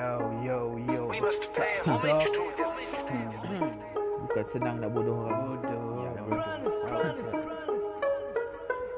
Yo, yo, yo. We must pay Dog. homage to the Hmm. Bukan senang nak bodoh orang. Bodoh. Ya, bodoh.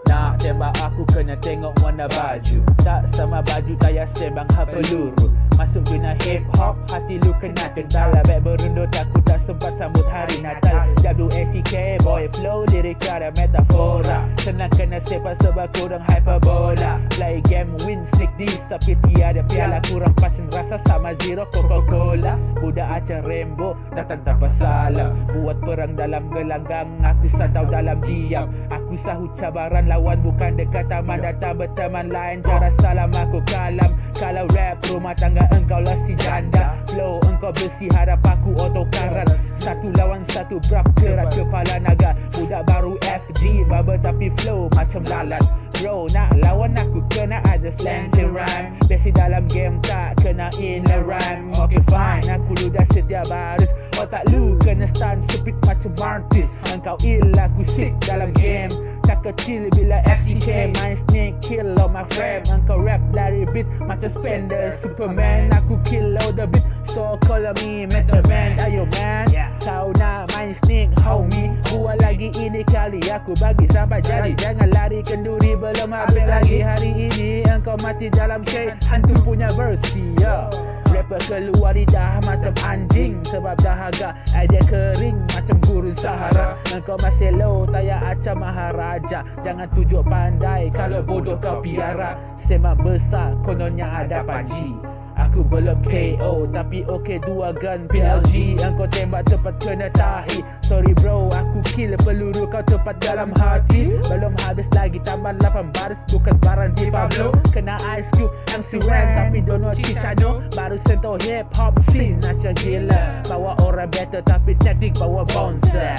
Nak tembak aku kena tengok warna baju Tak sama baju tayar sembang hak peluru Masuk guna hip hop hati lu kena kental Abek berundur tak sempat sambut hari Natal. WSCK boy flow lirik ada metafora. Senang kena sepak sebab kurang hyperbola. Play game win sneak this tapi tiada piala. Kurang passion rasa sama zero Coca-Cola. Budak acah Rambo datang tanpa salam. Buat perang dalam gelanggang Aku santau dalam diam. Aku sahut cabaran lawan bukan dekat taman. Datang berteman lain cara salam aku kalam. Kalau rap rumah tangga engkau lah si janda. Flow engkau bersih harap aku otokarat Satu lawan satu berap kerat kepala naga. Budak baru FG baba tapi flow macam lalat. Bro nak lawan aku kena ada slang and rhyme. Besi dalam game tak kena in a rhyme. Okay fine aku ludah setiap baris. Otak lu kena stun speed macam artis. Engkau ill aku sick dalam game. Tak kecil bila FCK Main snake kill all my friend. Engkau rap lari beat macam spender Superman. Aku kill all the beat So call me Metal Man Ayo man aku bagi sampai jadi. Jangan lari kenduri belum habis lagi. hari ini Engkau mati dalam cake Hantu punya versi yo Rapper keluar lidah macam anjing. Sebab dahaga idea kering macam guru Sahara Engkau masih low tayar acam maharaja. Jangan tunjuk pandai kalau bodoh kau piara. Semak besar kononnya ada panji Aku belum KO Tapi okay dua gun PLG Engkau tembak tepat kena tahi. Sorry bro aku kill peluru kau tepat dalam hati. Belum habis lagi tambah 8 baris Bukan barang di Pablo. Kena ice cube MC Ran Tapi dono Chicano Baru sentuh hip hop scene Macam gila. Bawa orang better tapi teknik bawa bouncer